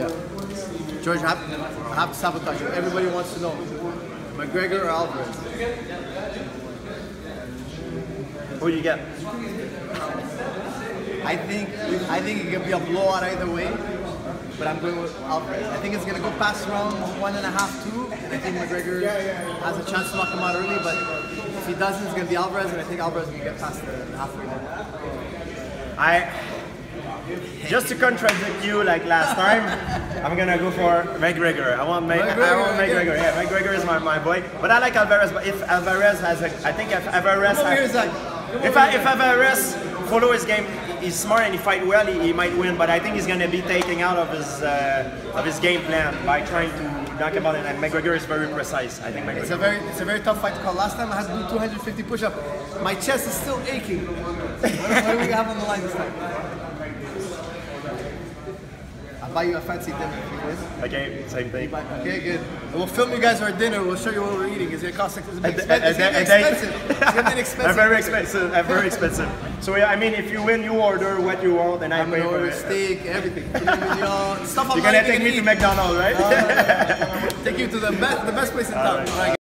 Yeah. George, have, have sabotage. Everybody wants to know. McGregor or Alvarez? Who do you get? I think I think it could be a blowout either way, but I'm going with Alvarez. I think it's gonna go past round one and a half, two, and I think McGregor has a chance to knock him out early. But if he doesn't, it's gonna be Alvarez, and I think Alvarez is gonna get past the halfway line. I just to contradict you like last time, I'm gonna go for McGregor. I want, Ma- I want McGregor. Yeah, McGregor is my, my boy. But I like Alvarez. But if Alvarez has a, I think if Alvarez, Come over here, has, if I, if Alvarez follow his game, he's smart and he fight well, he, he might win. But I think he's gonna be taking out of his uh, of his game plan by trying to knock him out. And McGregor is very precise. I think McGregor. It's a very it's a very tough fight to call. Last time I had to do 250 push-up. My chest is still aching. what, what do we have on the line this time? I'll buy you a fancy dinner if you. Okay, same thing. Okay, good. And we'll film you guys our dinner. We'll show you what we're eating. It's gonna cost it's gonna be And- and- expensive. It's gonna be expensive. It's gonna be expensive. Very expensive. Very expensive. So yeah, I mean, if you win, you order what you want, and I I'm pay for it. steak, everything. Filet mignon, Stuff I'm You're gonna take me eat. to McDonald's, right? Take you to the best, the best place in town.